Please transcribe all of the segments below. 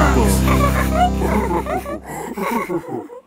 Bye.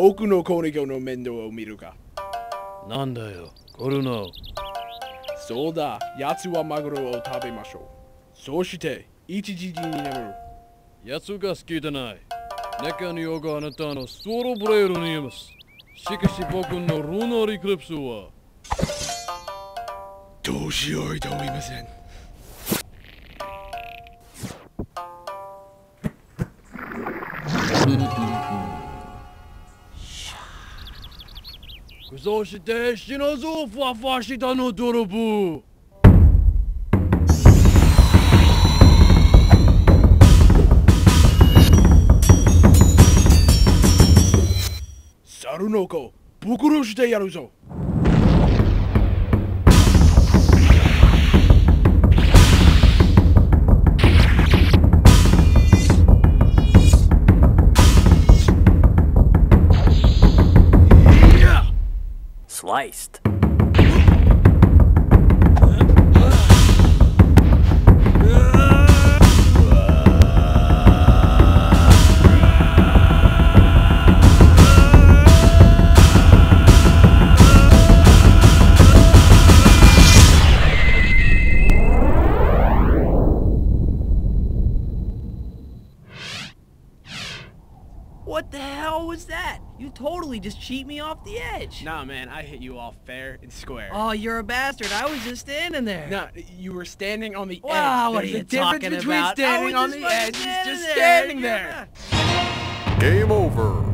僕のコニコの面倒を見るかなんだよ、コルノ。そうだ奴はマグロを食べましょうそして一時に眠る奴が好きでない。中によがあなたのソロブレールにいます。しかし僕のルナーリクリプスは、どうしようと思いませんくそして死ぬぞ、ふわふわしたの泥棒。猿の子ぶくろしてやるぞ Sliced. What the hell was that? You totally just cheat me off the edge. Nah, man, I hit you all fair and square. Oh, you're a bastard. I was just standing there. Nah, you were standing on the Wow, edge. what There's are you a difference talking between about? standing I on was the just edge fucking and just standing standing there. there. Game over.